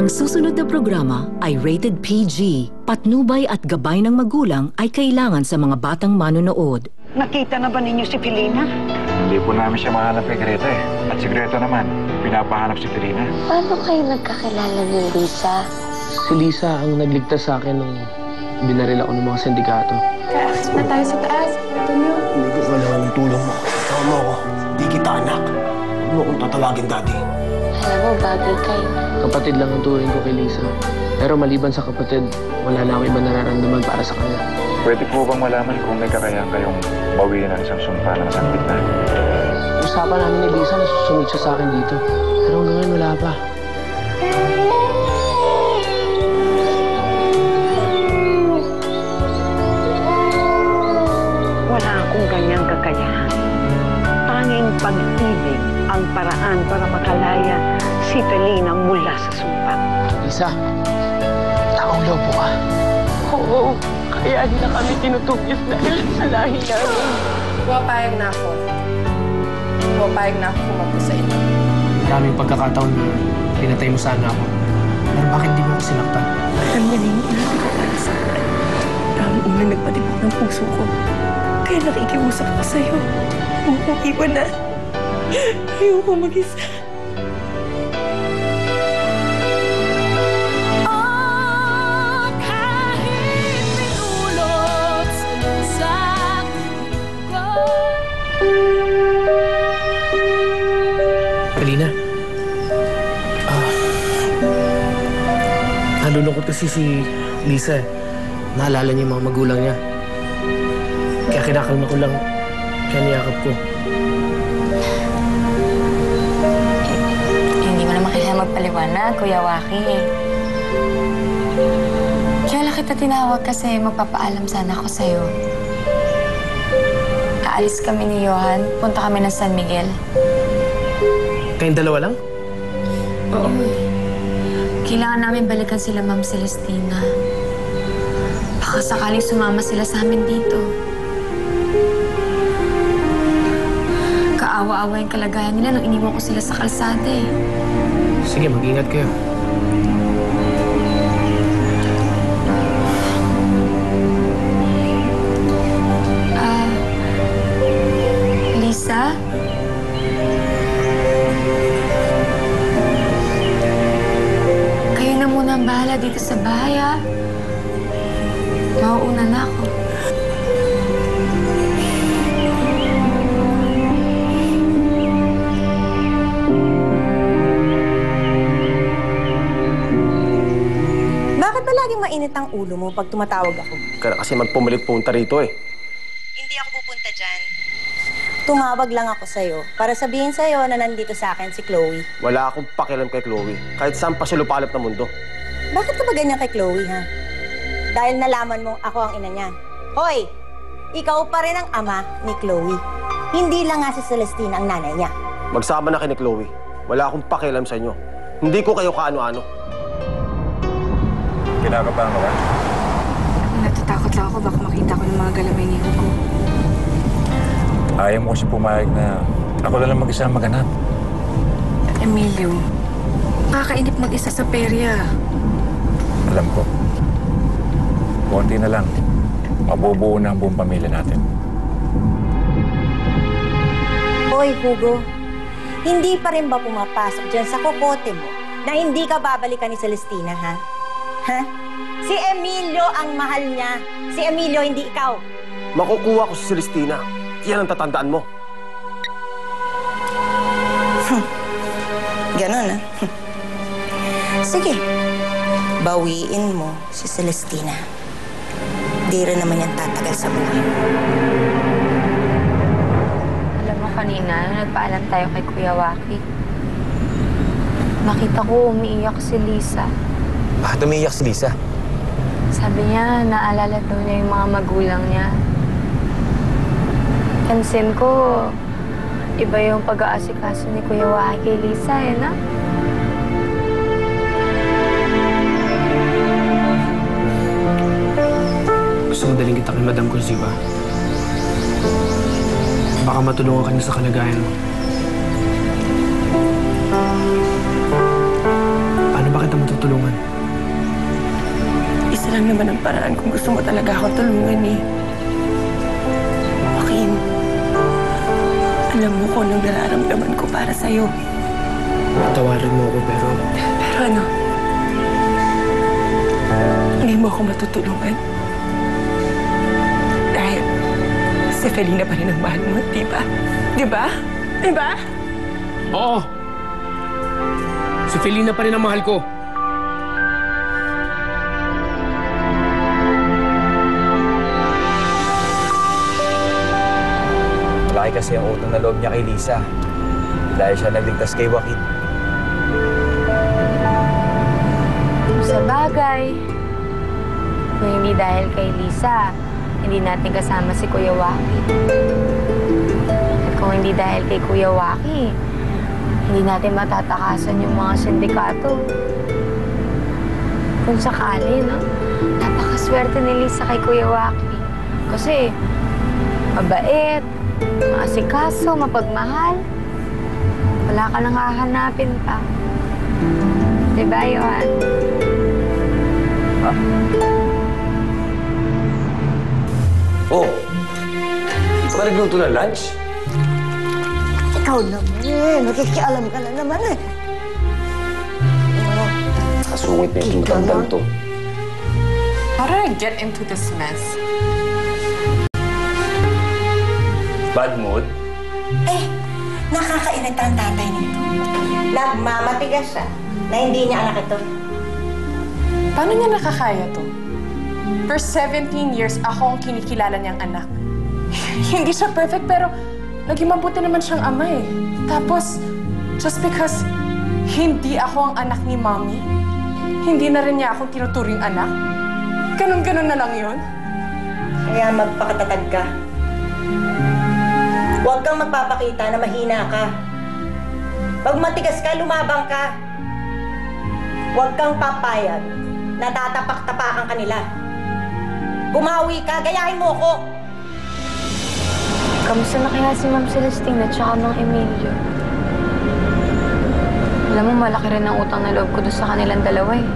Ang susunod na programa ay rated PG. Patnubay at gabay ng magulang ay kailangan sa mga batang manonood. Nakita na ba ninyo si Felina? Hindi po namin siya mahanap kay Greta eh. At si Greta naman, pinapahanap si Felina. Paano kayo nagkakilala ni Lisa? Si Lisa ang nagligtas sa akin nung binaril ako ng mga sindikato. Kaalis na tayo sa taas. Ito niyo. Hindi ko kailangan ng tulong mo. Tama ko. Hindi kita anak. Huwag mo akong tatawagin, Daddy. Alam mo, bagay kayo. Kapatid lang ang turing ko kay Lisa. Pero maliban sa kapatid, wala na ako iba nararamdaman para sa kanya. Pwede po bang malaman kung may kakayahan kayong bawiin ang isang sumpa na nasakit na? Usapan namin ni Lisa na susunod siya sa akin dito. Pero hanggang ngayon. Wala Lisa, taong lobo ka. Oo. Kaya na kami tinutugis dahil sa lahi namin. Pumapayag na ako. Pumapayag na ako kumapos sa inyo. Maraming pagkakataon na pinatay mo sana ako. Pero bakit di mo ako sinaktan? Alam niya na yung ulo ko para sa akin. Ang unang nagpatibok ng puso ko. Kaya nakikiusap ako sa'yo. Huwag mong iwan na. Ayoko mag-isa. Kasi si Lisa. eh. Naalala niya yung mga magulang niya. Kaya kinakalma ko lang. Kaya niyakap ko. Hindi mo naman kailangan magpaliwanag, Kuya Waki. Kaya lang kita tinawag kasi magpapaalam sana ako sa'yo. Aalis kami ni Johan. Punta kami ng San Miguel. Kayong dalawa lang? Oo. Kailangan namin balikan sila, Ma'am Celestina. Baka sakaling sumama sila sa amin dito. Kaawa-awa yung kalagayan nila nang iniwan ko sila sa kalsada eh. Sige, mag-ingat kayo. Mainit ang ulo mo pag tumatawag ako? Kaya kasi magpumilit punta rito eh. Hindi ako pupunta dyan. Tumawag lang ako sa'yo para sabihin sa'yo na nandito sa akin si Chloe. Wala akong pakialam kay Chloe. Kahit saan pa siya lupalop ng mundo. Bakit ka ba ganyan kay Chloe, ha? Dahil nalaman mong ako ang ina niya. Hoy! Ikaw pa rin ang ama ni Chloe. Hindi lang nga si Celestina ang nanay niya. Magsama na kay ni Chloe. Wala akong pakialam sa inyo. Hindi ko kayo kaano-ano. Kinakabahan ka ba? Natatakot lang ako baka makita ko ng mga galamay ni Hugo. Ayaw mo kasi pumayag na ako na lang mag-isa ang maghanap. Emilio, nakakainip mag-isa sa perya. Alam ko. Konti na lang. Mabubuo na ang buong pamilya natin. Hoy, Hugo. Hindi pa rin ba pumapasok dyan sa kokote mo na hindi ka babalikan ni Celestina, ha? Ha? Si Emilio ang mahal niya. Si Emilio, hindi ikaw. Makukuha ko si Celestina. Yan ang tatandaan mo. Ganon, ha? Sige. Bawiin mo si Celestina. Di rin naman yan tatagal sa buhay. Alam mo kanina, nung nagpaalam tayo kay Kuya Waki, nakita ko umiiyak si Lisa. Bakit umiiyak si Lisa? Sabi niya, naalala daw niya yung mga magulang niya. Pansin ko, iba yung pag-aasikaso ni Kuya Waki kay Lisa, eh, na? Gusto mo daling kita kay Madam Cursiva. Baka matulungan ka niya sa kalagayan mo. Naman ang paraan kung gusto mo talaga akong tulungan eh. Joaquin, alam mo kung anong nararamdaman ko para sa'yo. Tawarin mo ako pero Pero ano, hindi mo ako matutulungan. Dahil si Felina pa rin ang mahal mo, di ba? Di ba? Di ba? Oo! Si Felina pa rin ang mahal ko. Malaki kasi ang utang na loob niya kay Lisa. Dahil siya nagligtas kay Joaquin. Sa bagay, kung hindi dahil kay Lisa, hindi natin kasama si Kuya Waki. At kung hindi dahil kay Kuya Waki, hindi natin matatakasan yung mga sindikato. Kung sakali, no? Napakaswerte ni Lisa kay Kuya Waki. Kasi, mabait, maasikaso, mapagmahal. Wala ka nang hahanapin pa. Diba, Johan? Oh, hindi ka nagluto ng lunch? Ikaw naman, nakikialam ka na naman eh. Kasungit na yung matandang to. How did I get into this mess? Bad mood? Eh, nakakairita ang tatay nito. Nagmamatigas siya na hindi niya anak ito. Paano niya nakakaya to? For 17 years, ako ang kinikilala niyang anak. Hindi siya perfect, pero naging mabuti naman siyang ama eh. Tapos, just because hindi ako ang anak ni Mommy, hindi na rin niya akong tinuturing anak? Ganon-ganon na lang yun? Kaya magpakatatag ka. Huwag kang magpapakita na mahina ka. Pag matigas ka, lumabang ka. Huwag kang papayag na tatapak-tapakan ka nila. Bumawi ka, gayahin mo ako. Kamusta na kaya si Ma'am Celestina at saka Mang Emilio? Alam mo, malaki rin ang utang na loob ko doon sa kanilang dalawa eh.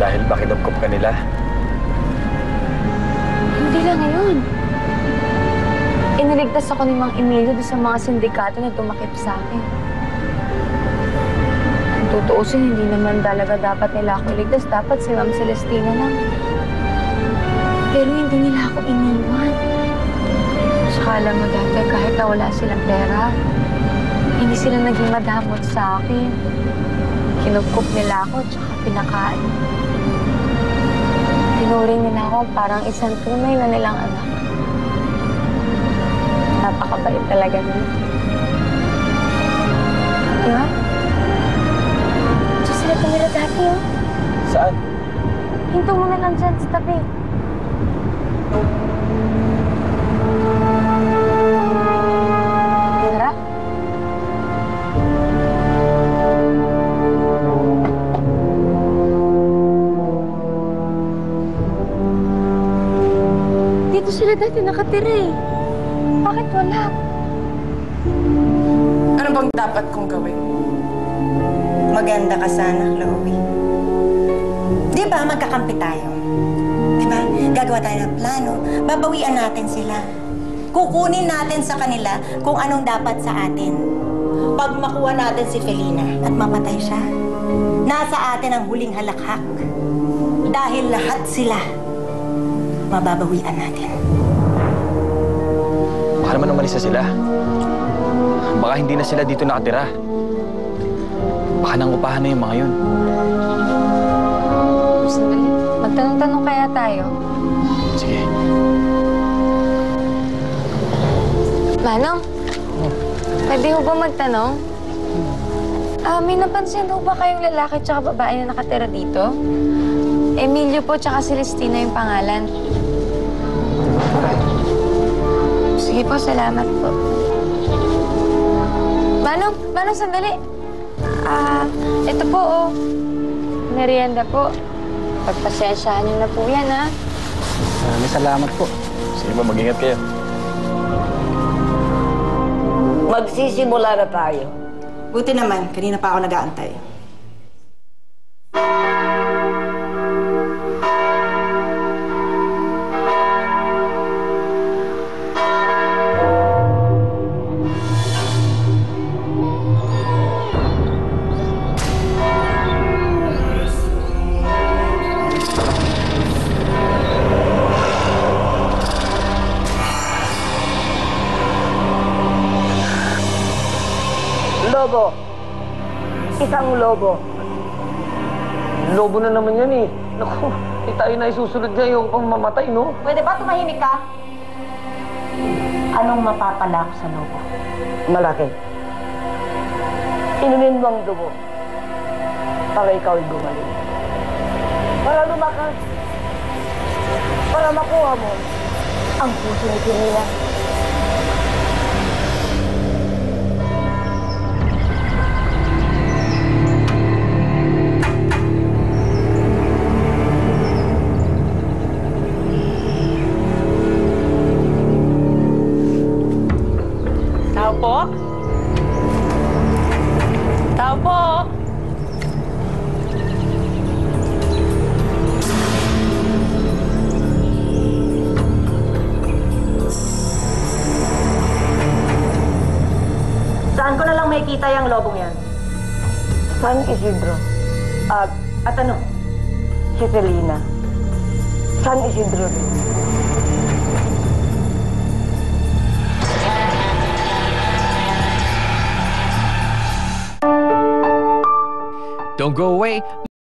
Dahil ba kinupkup ka nila? Hindi lang ngayon. Iniligtas ako ni Mang Emilio sa mga sindikato na tumakip sa akin. Kung tutuusin, hindi naman talaga dapat nila ako iligtas. Dapat si Ma'am Celestina lang. Pero hindi nila ako iniwan. Saka alam mo dati, kahit na wala silang pera, hindi sila naging madamot sa akin. Kinupkup nila ako, tsaka pinakain. Tinuring nila ako parang isang tunay na nilang anak. Napakabait talaga nila. Di ba? Diyan sila tumira dati, oh. Saan? Hinto mo na lang dyan sa tabi. Dito sila dati nakatira eh. Ano bang dapat kong gawin? Maganda ka sana, Chloe. Di ba, magkakampi tayo? Di ba, gagawa tayo ng plano, babawian natin sila. Kukunin natin sa kanila kung anong dapat sa atin. Pag makuha natin si Felina at mamatay siya, nasa atin ang huling halakhak. Dahil lahat sila, mababawian natin. Baka naman umalis na sila. Baka hindi na sila dito nakatira. Baka nangupahan na yung mga yun. Sandali. Magtanong-tanong kaya tayo. Sige. Manong, pwede ho ba magtanong? Ah, may napansin ho ba kayong lalaki tsaka babae na nakatira dito? Emilio po tsaka Celestina yung pangalan. Sige po, salamat po. Manong, Manong, sandali. Ah, ito po, oh. Merienda po. Pagpasensyahan niyo na po yan, ha? Maraming salamat po. Sige po, mag-ingat kayo. Magsisimula na tayo. Buti naman, kanina pa ako nag-aantay. Isang lobo. Lobo na naman yan eh. Naku, eh tayo na isusunod niya yung pang mamatay, no? Pwede ba tumahimik ka? Anong mapapala ko sa lobo? Malaki. Inumin mo ang dugo para ikaw ay gumaling. Para lumakas. Para makuha mo ang puso ni Pinila. Saan ko na lang may kita yung lobong yan? San Isidro. At, At ano? si Selena. San Isidro. Don't go away.